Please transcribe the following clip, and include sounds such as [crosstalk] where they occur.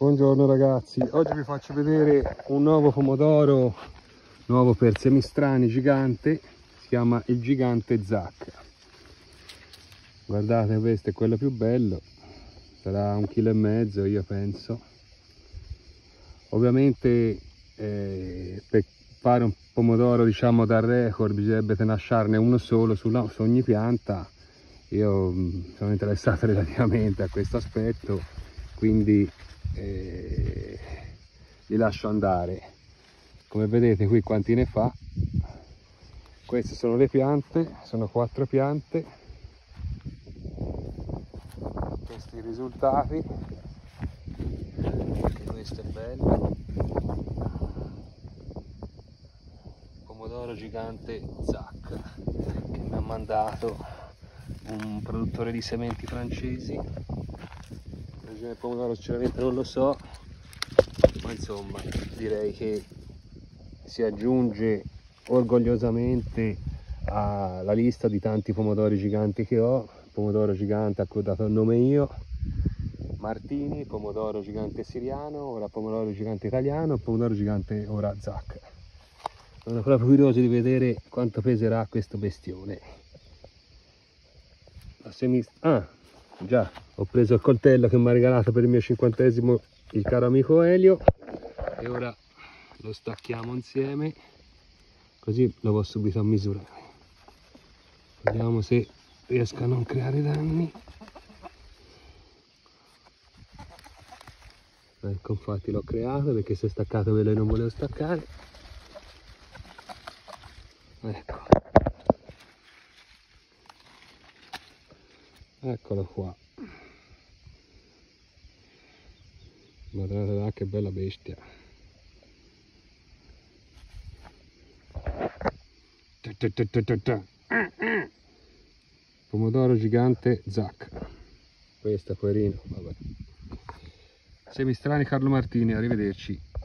Buongiorno ragazzi, oggi vi faccio vedere un nuovo pomodoro nuovo per semistrani gigante, si chiama il gigante Zac. Guardate questo è quello più bello, sarà un chilo e mezzo io penso. Ovviamente eh, per fare un pomodoro diciamo da record bisognerebbe tenasciarne uno solo su ogni pianta. Io mm, sono interessato [laughs] relativamente a questo aspetto, quindi eh, li lascio andare. Come vedete qui quanti ne fa? Queste sono le piante sono quattro piante. Questi i risultati. Anche questo è bello. Pomodoro gigante Zac che mi ha mandato un produttore di sementi francesi del pomodoro sinceramente non lo so ma insomma direi che si aggiunge orgogliosamente alla lista di tanti pomodori giganti che ho pomodoro gigante a cui ho dato il nome io Martini, pomodoro gigante siriano, ora pomodoro gigante italiano, pomodoro gigante ora Zac. Sono proprio curioso di vedere quanto peserà questo bestione. La semist ah, già. Ho preso il coltello che mi ha regalato per il mio cinquantesimo il caro amico Elio. E ora lo stacchiamo insieme così lo posso subito misurare. Vediamo se riesco a non creare danni. Ecco infatti l'ho creato perché si è staccato quello che non volevo staccare. Ecco eccolo qua. Guardate là che bella bestia. Pomodoro gigante Zac. Questa poverino. Vabbè. Semistrani Carlo Martini arrivederci